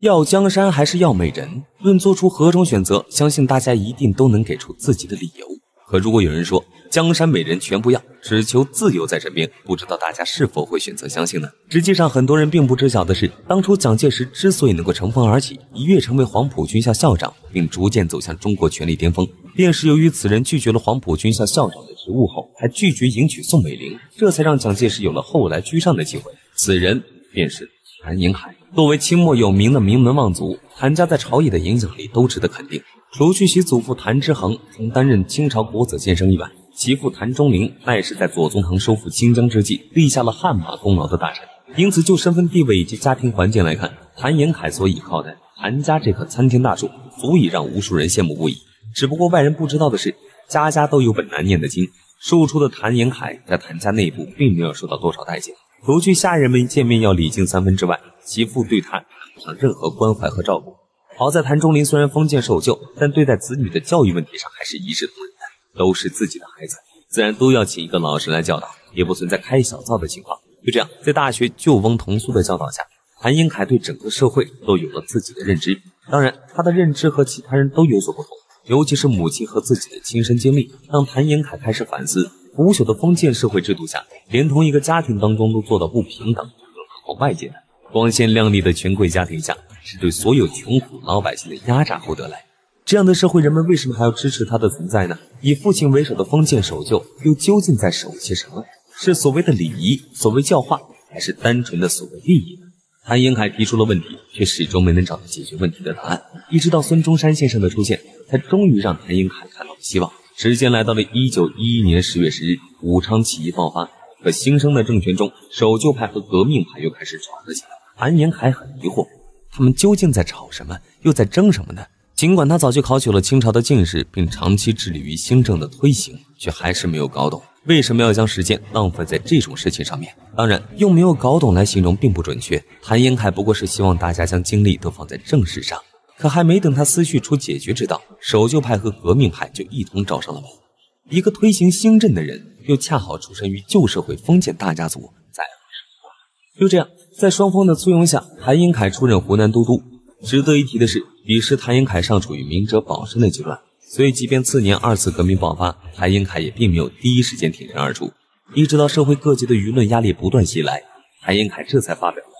要江山还是要美人？论做出何种选择，相信大家一定都能给出自己的理由。可如果有人说江山美人全不要，只求自由在身边，不知道大家是否会选择相信呢？实际上，很多人并不知晓的是，当初蒋介石之所以能够乘风而起，一跃成为黄埔军校校长，并逐渐走向中国权力巅峰，便是由于此人拒绝了黄埔军校校长的职务后，还拒绝迎娶宋美龄，这才让蒋介石有了后来居上的机会。此人便是谭延海。作为清末有名的名门望族，谭家在朝野的影响力都值得肯定。除去其祖父谭之衡曾担任清朝国子监生以外，其父谭中龄乃是在左宗棠收复新疆之际立下了汗马功劳的大臣。因此，就身份地位以及家庭环境来看，谭延海所倚靠的谭家这棵参天大树，足以让无数人羡慕不已。只不过外人不知道的是，家家都有本难念的经。庶出的谭延海在谭家内部并没有受到多少待见。除去下人们见面要礼敬三分之外，其父对他谈不上任何关怀和照顾。好在谭中林虽然封建守旧，但对待子女的教育问题上还是一视同仁的。都是自己的孩子，自然都要请一个老师来教导，也不存在开小灶的情况。就这样，在大学旧翁同苏的教导下，谭英凯对整个社会都有了自己的认知。当然，他的认知和其他人都有所不同，尤其是母亲和自己的亲身经历，让谭英凯开始反思。腐朽的封建社会制度下，连同一个家庭当中都做到不平等，更何况外界呢光鲜亮丽的权贵家庭下，是对所有穷苦老百姓的压榨后得来。这样的社会，人们为什么还要支持他的存在呢？以父亲为首的封建守旧，又究竟在守些什么？是所谓的礼仪，所谓教化，还是单纯的所谓利益呢？谭英凯提出了问题，却始终没能找到解决问题的答案。一直到孙中山先生的出现，才终于让谭英凯看到了希望。时间来到了一九一一年十月十日，武昌起义爆发。可新生的政权中，守旧派和革命派又开始吵了起来。韩延还很疑惑，他们究竟在吵什么，又在争什么呢？尽管他早就考取了清朝的进士，并长期致力于新政的推行，却还是没有搞懂为什么要将时间浪费在这种事情上面。当然，用没有搞懂来形容并不准确。谭延闿不过是希望大家将精力都放在正事上。可还没等他思绪出解决之道，守旧派和革命派就一同找上了门。一个推行新政的人，又恰好出身于旧社会封建大家族，在何什就这样，在双方的簇拥下，谭延闿出任湖南都督。值得一提的是，彼时谭延闿尚处于明哲保身的阶段，所以即便次年二次革命爆发，谭延闿也并没有第一时间挺身而出。一直到社会各界的舆论压力不断袭来，谭延闿这才发表了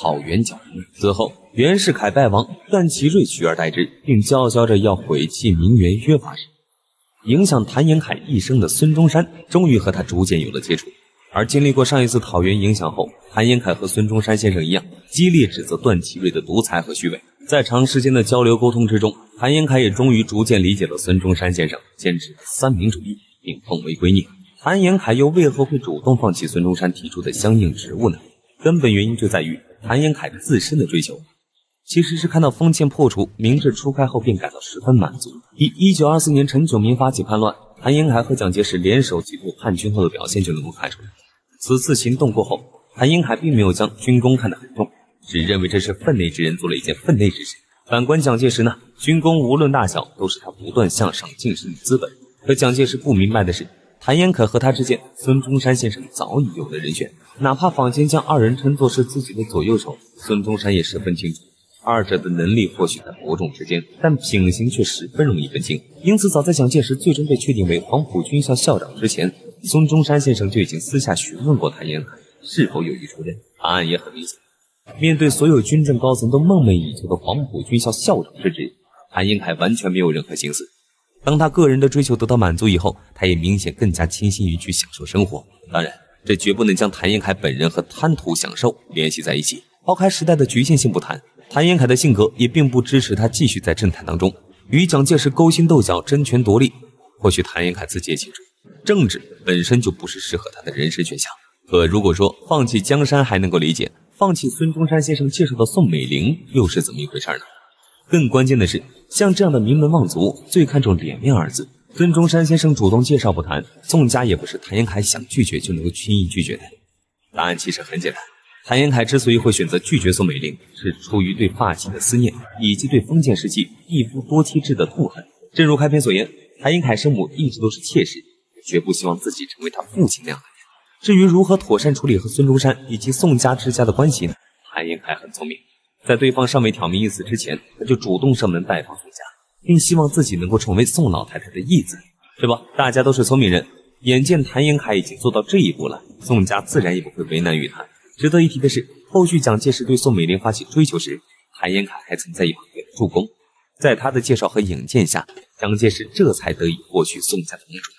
《好元角》。此后。袁世凯败亡，段祺瑞取而代之，并叫嚣着要毁弃名媛约法时，影响谭延闿一生的孙中山终于和他逐渐有了接触。而经历过上一次讨袁影响后，谭延闿和孙中山先生一样，激烈指责段祺瑞的独裁和虚伪。在长时间的交流沟通之中，谭延闿也终于逐渐理解了孙中山先生坚持三民主义，并奉为圭臬。谭延闿又为何会主动放弃孙中山提出的相应职务呢？根本原因就在于谭延闿自身的追求。其实是看到封建破除、明治初开后，便感到十分满足。以一九二四年陈炯明发起叛乱，谭延闿和蒋介石联手击破叛军后的表现就能够看出来。此次行动过后，谭延闿并没有将军功看得很重，只认为这是分内之人做了一件分内之事。反观蒋介石呢，军功无论大小，都是他不断向上晋升的资本。可蒋介石不明白的是，谭延闿和他之间，孙中山先生早已有了人选。哪怕坊间将二人称作是自己的左右手，孙中山也十分清楚。二者的能力或许在伯仲之间，但品行却十分容易分清。因此，早在蒋介石最终被确定为黄埔军校校长之前，孙中山先生就已经私下询问过谭延闿是否有意出任。答案也很明显。面对所有军政高层都梦寐以求的黄埔军校校长之职，谭延闿完全没有任何心思。当他个人的追求得到满足以后，他也明显更加倾心于去享受生活。当然，这绝不能将谭延闿本人和贪图享受联系在一起。抛开时代的局限性不谈。谭延闿的性格也并不支持他继续在政坛当中与蒋介石勾心斗角、争权夺利。或许谭延闿自己也清楚，政治本身就不是适合他的人生选项。可如果说放弃江山还能够理解，放弃孙中山先生介绍的宋美龄又是怎么一回事呢？更关键的是，像这样的名门望族最看重脸面二字。孙中山先生主动介绍不谈，宋家也不是谭延闿想拒绝就能够轻易拒绝的。答案其实很简单。谭延闿之所以会选择拒绝宋美龄，是出于对发妻的思念，以及对封建时期一夫多妻制的痛恨。正如开篇所言，谭延闿生母一直都是妾室，绝不希望自己成为他父亲那样的人。至于如何妥善处理和孙中山以及宋家之家的关系呢？谭延闿很聪明，在对方尚未挑明意思之前，他就主动上门拜访宋家，并希望自己能够成为宋老太太的义子，是吧？大家都是聪明人，眼见谭延凯已经做到这一步了，宋家自然也不会为难于他。值得一提的是，后续蒋介石对宋美龄发起追求时，韩延凯还曾在一旁给了助攻。在他的介绍和引荐下，蒋介石这才得以获取宋家的公主。